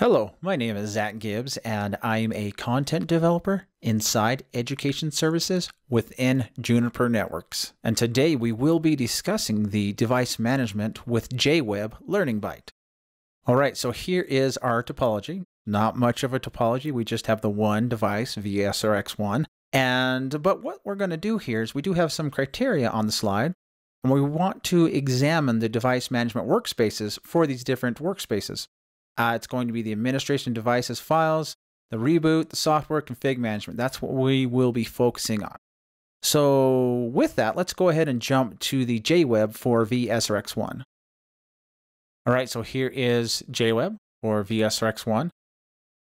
Hello, my name is Zach Gibbs, and I'm a content developer inside Education Services within Juniper Networks. And today we will be discussing the device management with JWeb Learning Byte. All right, so here is our topology. Not much of a topology, we just have the one device, VSRX1. And but what we're going to do here is we do have some criteria on the slide, and we want to examine the device management workspaces for these different workspaces. Uh, it's going to be the administration devices files, the reboot, the software config management. That's what we will be focusing on. So with that, let's go ahead and jump to the JWeb for VSRX1. All right, so here is JWeb for VSRX1.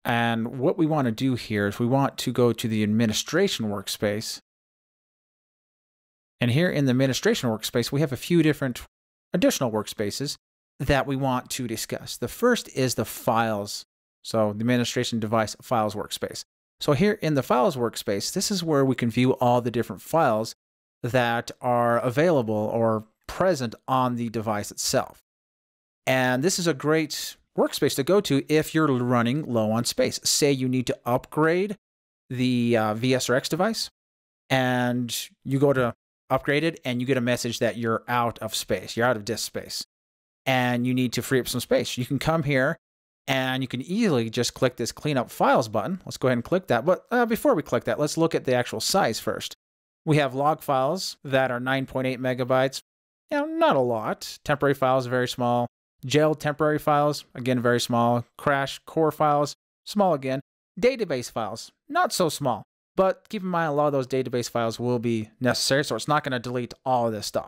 And what we want to do here is we want to go to the administration workspace. And here in the administration workspace, we have a few different additional workspaces that we want to discuss. The first is the files. So the administration device files workspace. So here in the files workspace, this is where we can view all the different files that are available or present on the device itself. And this is a great workspace to go to if you're running low on space. Say you need to upgrade the uh, VSRX device and you go to upgrade it and you get a message that you're out of space, you're out of disk space and you need to free up some space. You can come here and you can easily just click this clean up files button. Let's go ahead and click that. But uh, before we click that, let's look at the actual size first. We have log files that are 9.8 megabytes. You know, not a lot. Temporary files, very small. Jail temporary files, again, very small. Crash core files, small again. Database files, not so small. But keep in mind, a lot of those database files will be necessary, so it's not going to delete all of this stuff.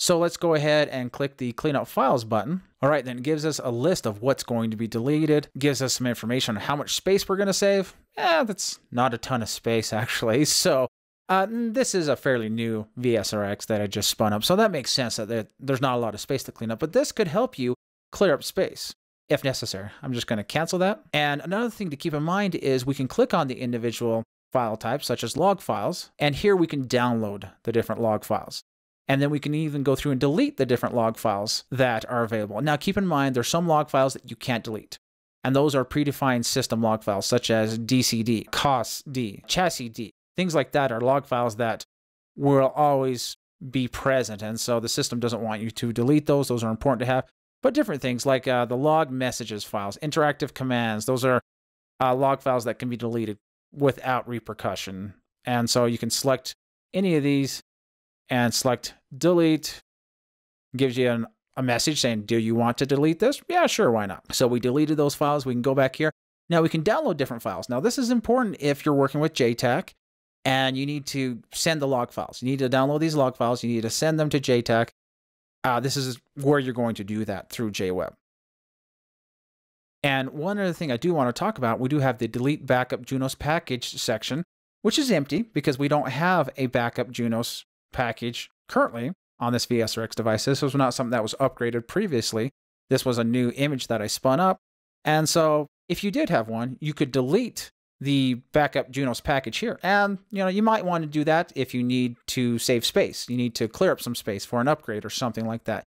So let's go ahead and click the clean up files button. All right, then it gives us a list of what's going to be deleted, gives us some information on how much space we're going to save. Eh, that's not a ton of space actually. So uh, this is a fairly new VSRX that I just spun up. So that makes sense that there's not a lot of space to clean up, but this could help you clear up space if necessary. I'm just going to cancel that. And another thing to keep in mind is we can click on the individual file types, such as log files, and here we can download the different log files. And then we can even go through and delete the different log files that are available. Now, keep in mind, there's some log files that you can't delete. And those are predefined system log files, such as DCD, COSD, chassis D. Things like that are log files that will always be present. And so the system doesn't want you to delete those. Those are important to have. But different things like uh, the log messages files, interactive commands, those are uh, log files that can be deleted without repercussion. And so you can select any of these and select delete. Gives you an, a message saying, do you want to delete this? Yeah, sure, why not? So we deleted those files. We can go back here. Now we can download different files. Now this is important if you're working with JTAC and you need to send the log files. You need to download these log files. You need to send them to JTAC. Uh, this is where you're going to do that through JWeb. And one other thing I do want to talk about, we do have the delete backup Junos package section, which is empty because we don't have a backup Junos package currently on this VSRX device. This was not something that was upgraded previously. This was a new image that I spun up. And so if you did have one, you could delete the backup Junos package here. And you know, you might want to do that if you need to save space. You need to clear up some space for an upgrade or something like that.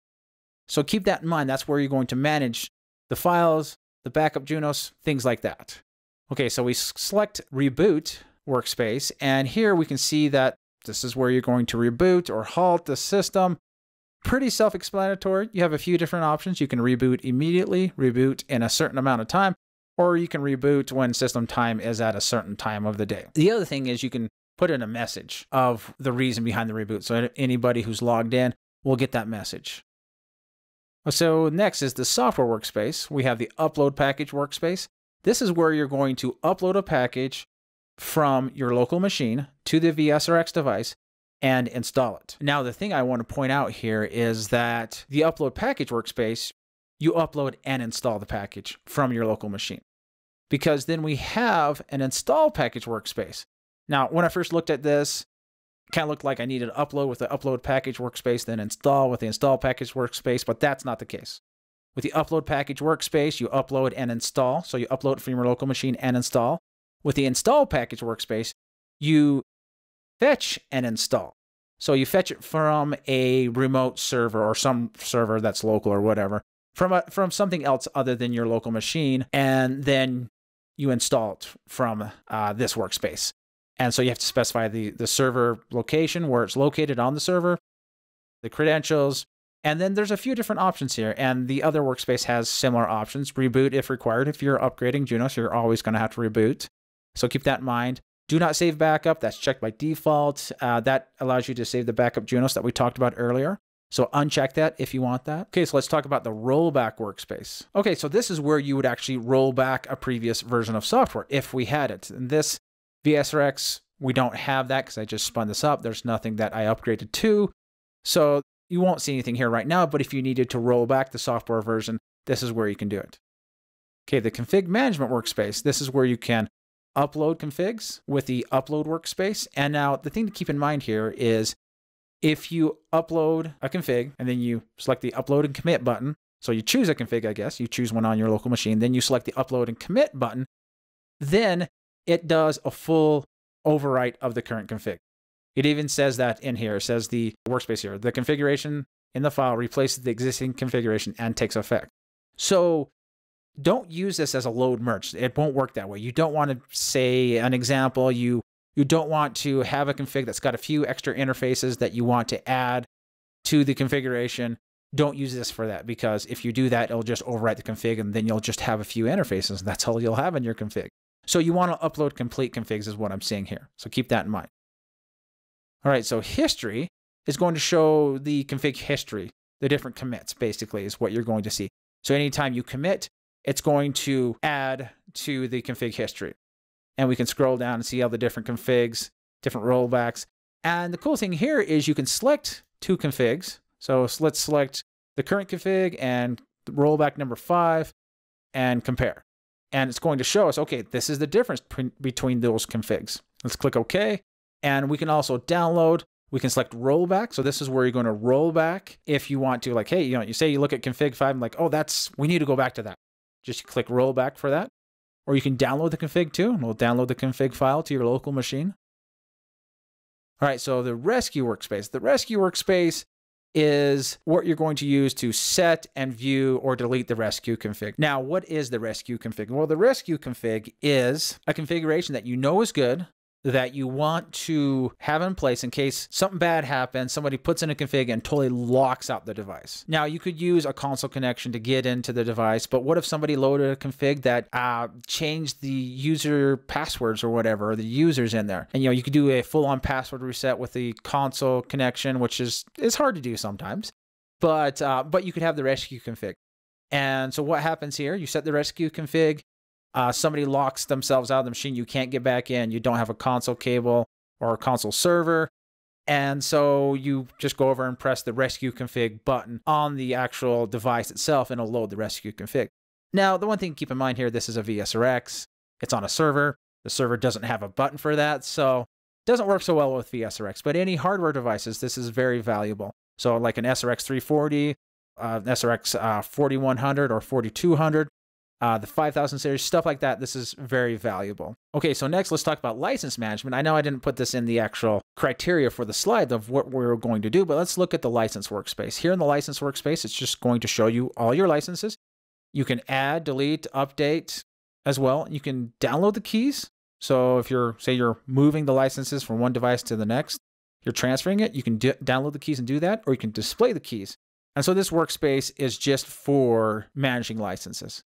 So keep that in mind. That's where you're going to manage the files, the backup Junos, things like that. Okay, so we select reboot workspace, and here we can see that this is where you're going to reboot or halt the system. Pretty self explanatory. You have a few different options. You can reboot immediately, reboot in a certain amount of time, or you can reboot when system time is at a certain time of the day. The other thing is you can put in a message of the reason behind the reboot. So anybody who's logged in will get that message. So next is the software workspace. We have the upload package workspace. This is where you're going to upload a package from your local machine to the VSRX device and install it. Now, the thing I want to point out here is that the upload package workspace, you upload and install the package from your local machine because then we have an install package workspace. Now, when I first looked at this, it kind of looked like I needed to upload with the upload package workspace, then install with the install package workspace, but that's not the case. With the upload package workspace, you upload and install. So you upload from your local machine and install. With the install package workspace, you fetch and install. So you fetch it from a remote server or some server that's local or whatever from a, from something else other than your local machine, and then you install it from uh, this workspace. And so you have to specify the, the server location where it's located on the server, the credentials, and then there's a few different options here. And the other workspace has similar options. Reboot if required. If you're upgrading Junos, you're always going to have to reboot. So keep that in mind. Do not save backup. That's checked by default. Uh, that allows you to save the backup Junos that we talked about earlier. So uncheck that if you want that. Okay, so let's talk about the rollback workspace. Okay, so this is where you would actually roll back a previous version of software if we had it. In this VSRX, we don't have that because I just spun this up. There's nothing that I upgraded to. So you won't see anything here right now, but if you needed to roll back the software version, this is where you can do it. Okay, the config management workspace. This is where you can upload configs with the upload workspace. And now the thing to keep in mind here is if you upload a config and then you select the upload and commit button, so you choose a config, I guess, you choose one on your local machine, then you select the upload and commit button, then it does a full overwrite of the current config. It even says that in here, it says the workspace here, the configuration in the file replaces the existing configuration and takes effect. So don't use this as a load merge. It won't work that way. You don't want to say an example, you you don't want to have a config that's got a few extra interfaces that you want to add to the configuration. Don't use this for that because if you do that, it'll just overwrite the config and then you'll just have a few interfaces. and That's all you'll have in your config. So you want to upload complete configs is what I'm seeing here. So keep that in mind. All right, so history is going to show the config history, the different commits basically is what you're going to see. So anytime you commit, it's going to add to the config history and we can scroll down and see all the different configs, different rollbacks. And the cool thing here is you can select two configs. So let's select the current config and rollback number five and compare. And it's going to show us, okay, this is the difference between those configs. Let's click OK. And we can also download. We can select rollback. So this is where you're going to roll back if you want to, like, hey, you know, you say you look at config five and like, oh, that's, we need to go back to that. Just click rollback for that. Or you can download the config too, and we'll download the config file to your local machine. All right, so the rescue workspace. The rescue workspace is what you're going to use to set and view or delete the rescue config. Now, what is the rescue config? Well, the rescue config is a configuration that you know is good, that you want to have in place in case something bad happens, somebody puts in a config and totally locks out the device. Now, you could use a console connection to get into the device, but what if somebody loaded a config that uh, changed the user passwords or whatever, or the users in there? And you know, you could do a full-on password reset with the console connection, which is is hard to do sometimes. But uh, but you could have the rescue config. And so what happens here? You set the rescue config, uh, somebody locks themselves out of the machine, you can't get back in, you don't have a console cable or a console server. And so you just go over and press the rescue config button on the actual device itself and it'll load the rescue config. Now, the one thing to keep in mind here, this is a VSRX. It's on a server. The server doesn't have a button for that, so it doesn't work so well with VSRX. But any hardware devices, this is very valuable. So like an SRX 340, uh, SRX uh, 4100 or 4200, uh, the 5000 series, stuff like that. This is very valuable. Okay, so next let's talk about license management. I know I didn't put this in the actual criteria for the slide of what we're going to do, but let's look at the license workspace. Here in the license workspace, it's just going to show you all your licenses. You can add, delete, update as well. You can download the keys. So if you're, say you're moving the licenses from one device to the next, you're transferring it, you can download the keys and do that, or you can display the keys. And so this workspace is just for managing licenses.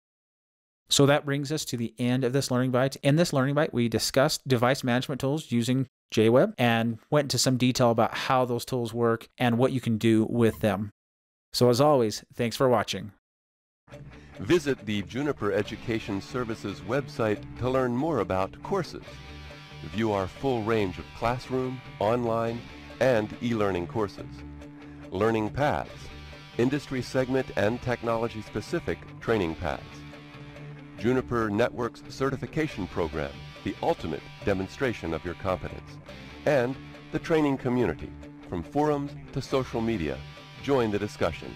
So that brings us to the end of this Learning Byte. In this Learning Byte, we discussed device management tools using JWeb and went into some detail about how those tools work and what you can do with them. So as always, thanks for watching. Visit the Juniper Education Services website to learn more about courses. View our full range of classroom, online, and e-learning courses. Learning paths, industry segment and technology specific training paths Juniper Network's certification program, the ultimate demonstration of your competence, and the training community, from forums to social media. Join the discussion.